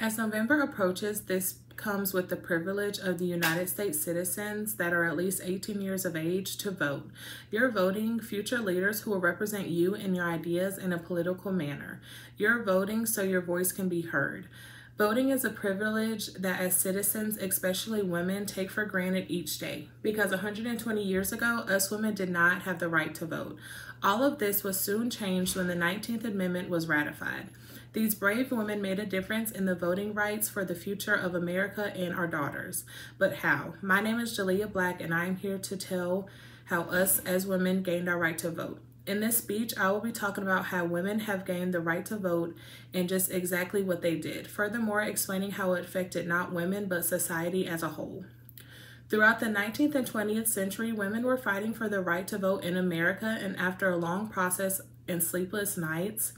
As November approaches, this comes with the privilege of the United States citizens that are at least 18 years of age to vote. You're voting future leaders who will represent you and your ideas in a political manner. You're voting so your voice can be heard. Voting is a privilege that as citizens, especially women, take for granted each day because 120 years ago, us women did not have the right to vote. All of this was soon changed when the 19th Amendment was ratified. These brave women made a difference in the voting rights for the future of America and our daughters. But how? My name is Jaliyah Black, and I am here to tell how us as women gained our right to vote. In this speech, I will be talking about how women have gained the right to vote and just exactly what they did. Furthermore, explaining how it affected not women, but society as a whole. Throughout the 19th and 20th century, women were fighting for the right to vote in America, and after a long process and sleepless nights,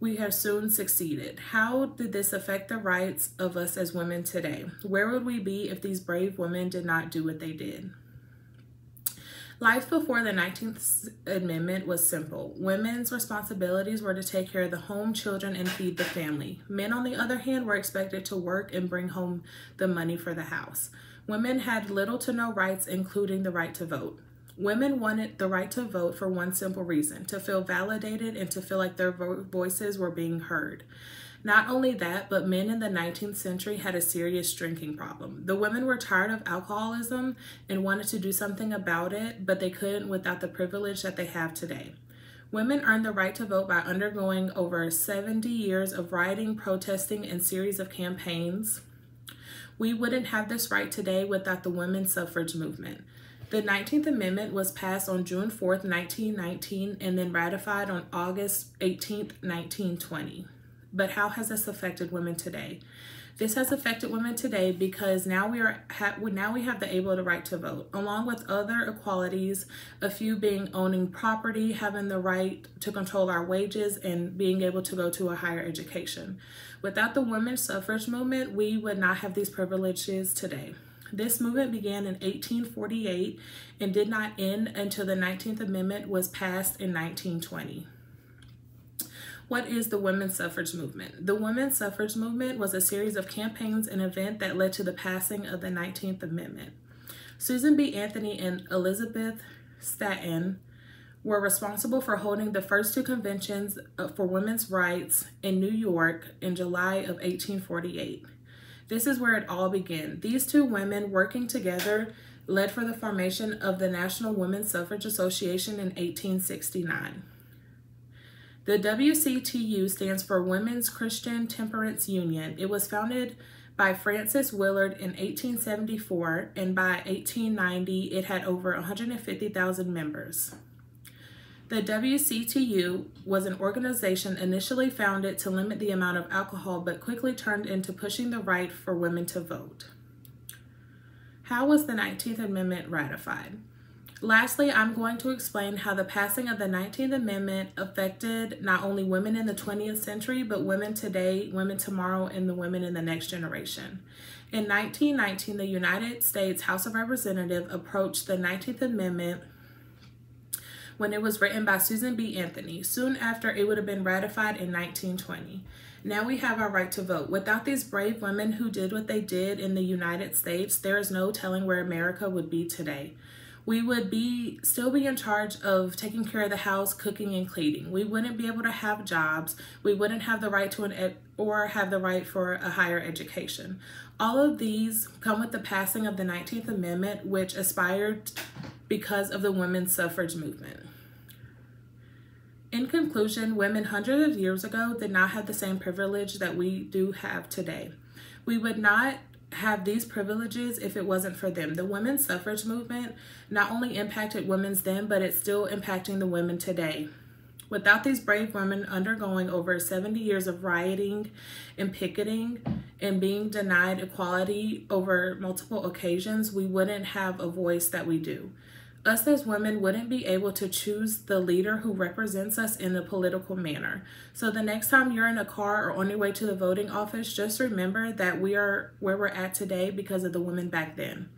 we have soon succeeded. How did this affect the rights of us as women today? Where would we be if these brave women did not do what they did? Life before the 19th Amendment was simple. Women's responsibilities were to take care of the home, children, and feed the family. Men, on the other hand, were expected to work and bring home the money for the house. Women had little to no rights, including the right to vote. Women wanted the right to vote for one simple reason to feel validated and to feel like their voices were being heard. Not only that, but men in the 19th century had a serious drinking problem. The women were tired of alcoholism and wanted to do something about it, but they couldn't without the privilege that they have today. Women earned the right to vote by undergoing over 70 years of rioting, protesting, and series of campaigns. We wouldn't have this right today without the women's suffrage movement. The 19th Amendment was passed on June 4, 1919, and then ratified on August 18, 1920. But how has this affected women today? This has affected women today because now we are now we have the able to right to vote, along with other equalities, a few being owning property, having the right to control our wages, and being able to go to a higher education. Without the women's suffrage movement, we would not have these privileges today. This movement began in 1848 and did not end until the 19th Amendment was passed in 1920. What is the women's suffrage movement? The women's suffrage movement was a series of campaigns and events that led to the passing of the 19th Amendment. Susan B. Anthony and Elizabeth Stanton were responsible for holding the first two conventions uh, for women's rights in New York in July of 1848. This is where it all began. These two women working together led for the formation of the National Women's Suffrage Association in 1869. The WCTU stands for Women's Christian Temperance Union. It was founded by Frances Willard in 1874, and by 1890, it had over 150,000 members. The WCTU was an organization initially founded to limit the amount of alcohol, but quickly turned into pushing the right for women to vote. How was the 19th Amendment ratified? Lastly, I'm going to explain how the passing of the 19th Amendment affected not only women in the 20th century, but women today, women tomorrow, and the women in the next generation. In 1919, the United States House of Representatives approached the 19th Amendment when it was written by Susan B. Anthony. Soon after, it would have been ratified in 1920. Now we have our right to vote. Without these brave women who did what they did in the United States, there is no telling where America would be today we would be still be in charge of taking care of the house, cooking and cleaning. We wouldn't be able to have jobs. We wouldn't have the right to an ed- or have the right for a higher education. All of these come with the passing of the 19th Amendment, which aspired because of the women's suffrage movement. In conclusion, women hundreds of years ago did not have the same privilege that we do have today. We would not have these privileges if it wasn't for them. The women's suffrage movement not only impacted women's then, but it's still impacting the women today. Without these brave women undergoing over 70 years of rioting and picketing and being denied equality over multiple occasions, we wouldn't have a voice that we do us as women wouldn't be able to choose the leader who represents us in a political manner. So the next time you're in a car or on your way to the voting office, just remember that we are where we're at today because of the women back then.